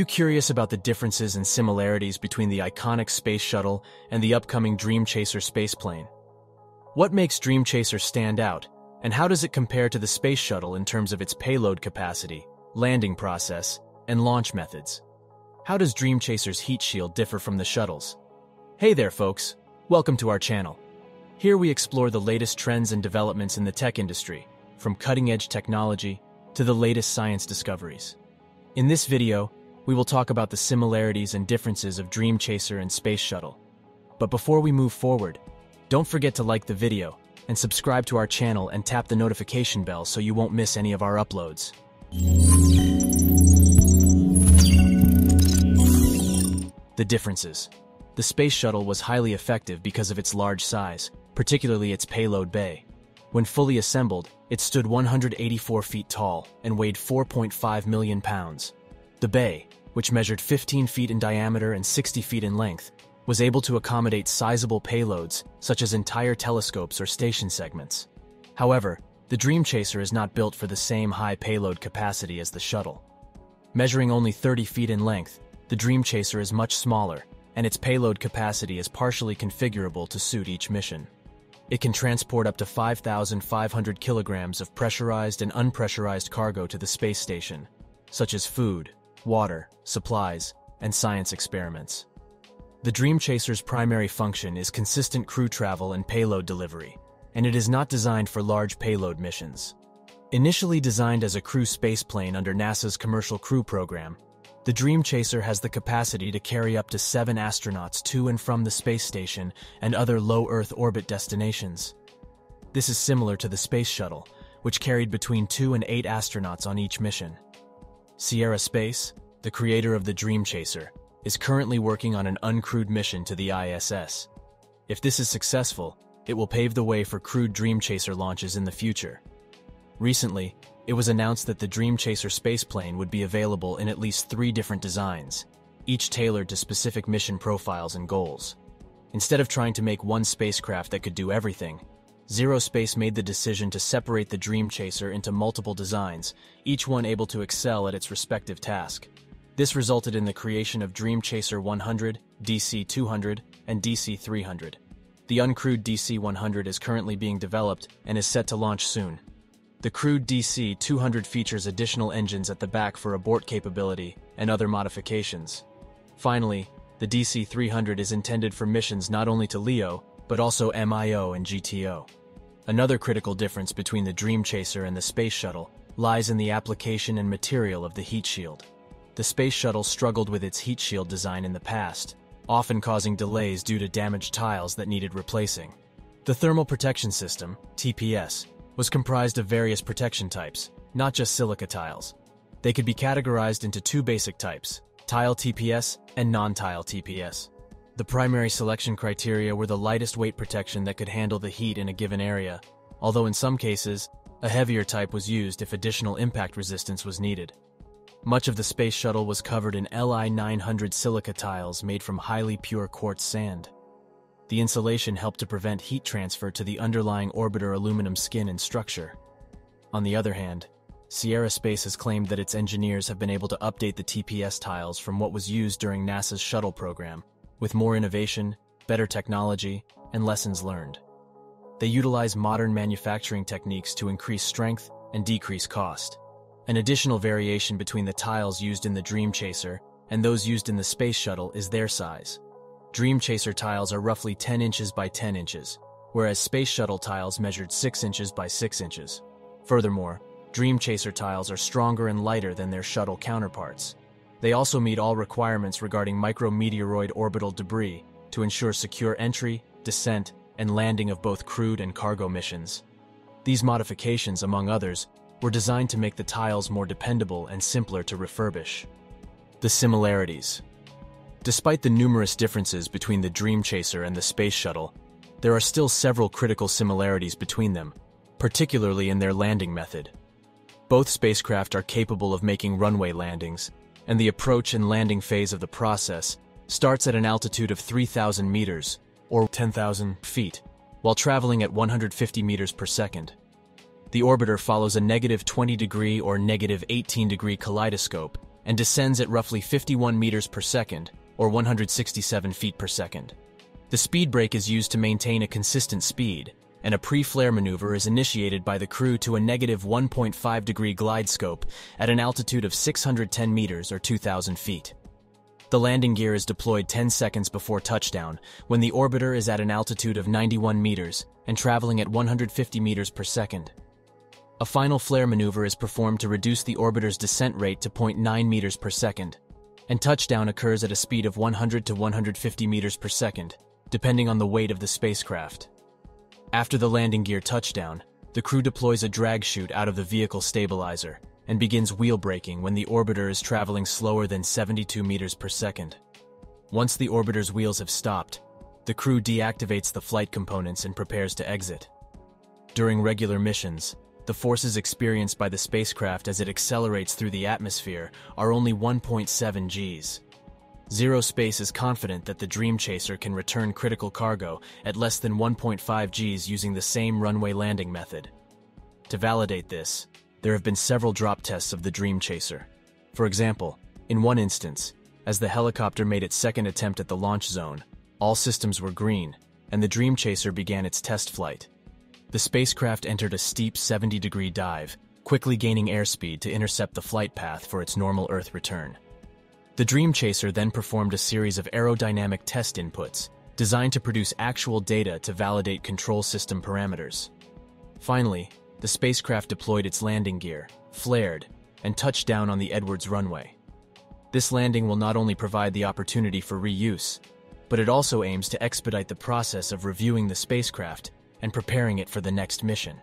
you curious about the differences and similarities between the iconic Space Shuttle and the upcoming Dream Chaser spaceplane? What makes Dream Chaser stand out, and how does it compare to the Space Shuttle in terms of its payload capacity, landing process, and launch methods? How does Dream Chaser's heat shield differ from the shuttle's? Hey there, folks. Welcome to our channel. Here we explore the latest trends and developments in the tech industry, from cutting-edge technology to the latest science discoveries. In this video, we will talk about the similarities and differences of Dream Chaser and Space Shuttle. But before we move forward, don't forget to like the video and subscribe to our channel and tap the notification bell so you won't miss any of our uploads. The differences. The Space Shuttle was highly effective because of its large size, particularly its payload bay. When fully assembled, it stood 184 feet tall and weighed 4.5 million pounds. The bay, which measured 15 feet in diameter and 60 feet in length, was able to accommodate sizable payloads, such as entire telescopes or station segments. However, the Dream Chaser is not built for the same high payload capacity as the shuttle. Measuring only 30 feet in length, the Dream Chaser is much smaller, and its payload capacity is partially configurable to suit each mission. It can transport up to 5,500 kilograms of pressurized and unpressurized cargo to the space station, such as food, water, supplies, and science experiments. The Dream Chaser's primary function is consistent crew travel and payload delivery, and it is not designed for large payload missions. Initially designed as a crew spaceplane under NASA's Commercial Crew Program, the Dream Chaser has the capacity to carry up to seven astronauts to and from the space station and other low Earth orbit destinations. This is similar to the Space Shuttle, which carried between two and eight astronauts on each mission. Sierra Space, the creator of the Dream Chaser, is currently working on an uncrewed mission to the ISS. If this is successful, it will pave the way for crewed Dream Chaser launches in the future. Recently, it was announced that the Dream Chaser spaceplane would be available in at least three different designs, each tailored to specific mission profiles and goals. Instead of trying to make one spacecraft that could do everything, Sierra Space made the decision to separate the Dream Chaser into multiple designs, each one able to excel at its respective task. This resulted in the creation of Dream Chaser 100, DC 200, and DC 300. The uncrewed DC 100 is currently being developed and is set to launch soon. The crewed DC-200 features additional engines at the back for abort capability and other modifications. Finally, the DC-300 is intended for missions not only to LEO, but also MEO and GTO. Another critical difference between the Dream Chaser and the Space Shuttle lies in the application and material of the heat shield. The Space Shuttle struggled with its heat shield design in the past, often causing delays due to damaged tiles that needed replacing. The Thermal Protection System, TPS, was comprised of various protection types, not just silica tiles. They could be categorized into two basic types, tile TPS and non-tile TPS. The primary selection criteria were the lightest weight protection that could handle the heat in a given area, although in some cases, a heavier type was used if additional impact resistance was needed. Much of the space shuttle was covered in Li900 silica tiles made from highly pure quartz sand. The insulation helped to prevent heat transfer to the underlying orbiter aluminum skin and structure. On the other hand, Sierra Space has claimed that its engineers have been able to update the TPS tiles from what was used during NASA's shuttle program, with more innovation, better technology, and lessons learned. They utilize modern manufacturing techniques to increase strength and decrease cost. An additional variation between the tiles used in the Dream Chaser and those used in the Space Shuttle is their size. Dream Chaser tiles are roughly 10 inches by 10 inches, whereas Space Shuttle tiles measured 6 inches by 6 inches. Furthermore, Dream Chaser tiles are stronger and lighter than their shuttle counterparts. They also meet all requirements regarding micrometeoroid orbital debris to ensure secure entry, descent, and landing of both crewed and cargo missions. These modifications, among others, were designed to make the tiles more dependable and simpler to refurbish. The similarities. Despite the numerous differences between the Dream Chaser and the Space Shuttle, there are still several critical similarities between them, particularly in their landing method. Both spacecraft are capable of making runway landings, and the approach and landing phase of the process starts at an altitude of 3,000 meters, or 10,000 feet, while traveling at 150 meters per second. The orbiter follows a negative 20 degree or negative 18 degree glide slope and descends at roughly 51 meters per second, or 167 feet per second. The speed brake is used to maintain a consistent speed, and a pre-flare maneuver is initiated by the crew to a negative 1.5 degree glide slope at an altitude of 610 meters or 2,000 feet. The landing gear is deployed 10 seconds before touchdown, when the orbiter is at an altitude of 91 meters and traveling at 150 meters per second. A final flare maneuver is performed to reduce the orbiter's descent rate to 0.9 meters per second, and touchdown occurs at a speed of 100 to 150 meters per second, depending on the weight of the spacecraft. After the landing gear touchdown, the crew deploys a drag chute out of the vertical stabilizer and begins wheel braking when the orbiter is traveling slower than 72 meters per second. Once the orbiter's wheels have stopped, the crew deactivates the flight components and prepares to exit. During regular missions, the forces experienced by the spacecraft as it accelerates through the atmosphere are only 1.7 Gs. Sierra Space is confident that the Dream Chaser can return critical cargo at less than 1.5 Gs using the same runway landing method. To validate this, there have been several drop tests of the Dream Chaser. For example, in one instance, as the helicopter made its second attempt at the launch zone, all systems were green, and the Dream Chaser began its test flight. The spacecraft entered a steep 70 degree dive, quickly gaining airspeed to intercept the flight path for its normal Earth return. The Dream Chaser then performed a series of aerodynamic test inputs, designed to produce actual data to validate control system parameters. Finally, the spacecraft deployed its landing gear, flared, and touched down on the Edwards runway. This landing will not only provide the opportunity for reuse, but it also aims to expedite the process of reviewing the spacecraft and preparing it for the next mission.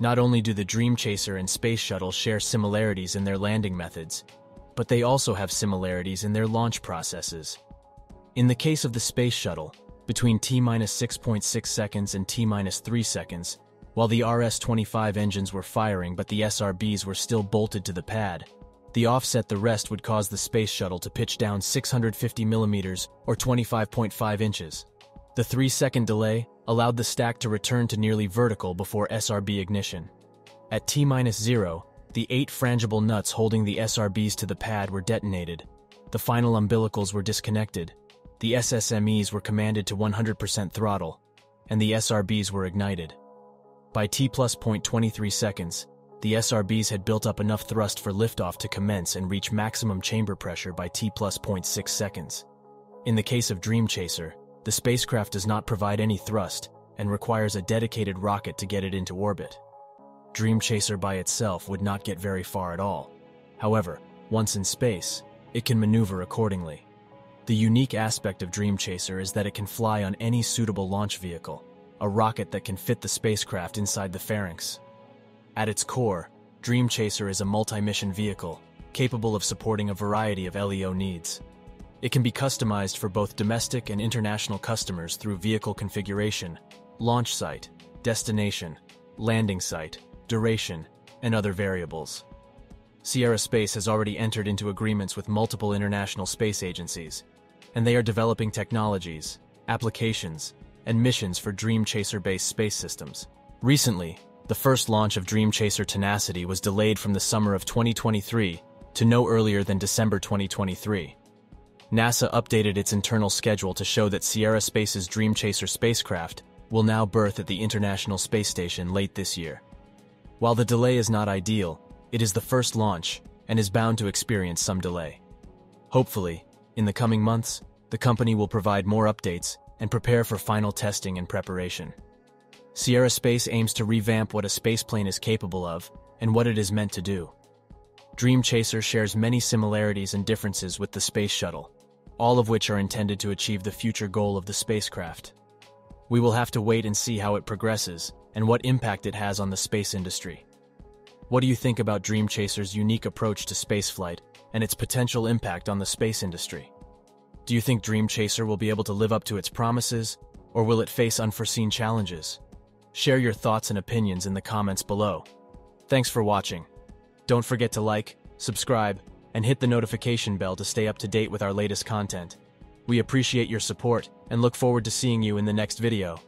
Not only do the Dream Chaser and Space Shuttle share similarities in their landing methods, but they also have similarities in their launch processes. In the case of the Space Shuttle, between T-minus 6.6 seconds and T-minus 3 seconds, while the RS-25 engines were firing but the SRBs were still bolted to the pad, the offset the rest would cause the Space Shuttle to pitch down 650 millimeters or 25.5 inches. The three-second delay allowed the stack to return to nearly vertical before SRB ignition. At T-minus zero, the eight frangible nuts holding the SRBs to the pad were detonated. The final umbilicals were disconnected. The SSMEs were commanded to 100% throttle, and the SRBs were ignited. By T plus 0.23 seconds, the SRBs had built up enough thrust for liftoff to commence and reach maximum chamber pressure by T plus 0.6 seconds. In the case of Dream Chaser, the spacecraft does not provide any thrust and requires a dedicated rocket to get it into orbit. Dream Chaser by itself would not get very far at all. However, once in space, it can maneuver accordingly. The unique aspect of Dream Chaser is that it can fly on any suitable launch vehicle, a rocket that can fit the spacecraft inside the fairing. At its core, Dream Chaser is a multi-mission vehicle, capable of supporting a variety of LEO needs. It can be customized for both domestic and international customers through vehicle configuration, launch site, destination, landing site, duration, and other variables. Sierra Space has already entered into agreements with multiple international space agencies, and they are developing technologies, applications, and missions for Dream Chaser-based space systems. Recently, the first launch of Dream Chaser Tenacity was delayed from the summer of 2023 to no earlier than December 2023. NASA updated its internal schedule to show that Sierra Space's Dream Chaser spacecraft will now berth at the International Space Station late this year. While the delay is not ideal, it is the first launch and is bound to experience some delay. Hopefully, in the coming months, the company will provide more updates and prepare for final testing and preparation. Sierra Space aims to revamp what a spaceplane is capable of and what it is meant to do. Dream Chaser shares many similarities and differences with the Space Shuttle, all of which are intended to achieve the future goal of the spacecraft. We will have to wait and see how it progresses and what impact it has on the space industry. What do you think about Dream Chaser's unique approach to spaceflight and its potential impact on the space industry? Do you think Dream Chaser will be able to live up to its promises, or will it face unforeseen challenges? Share your thoughts and opinions in the comments below. Thanks for watching. Don't forget to like, subscribe, and hit the notification bell to stay up to date with our latest content. We appreciate your support and look forward to seeing you in the next video.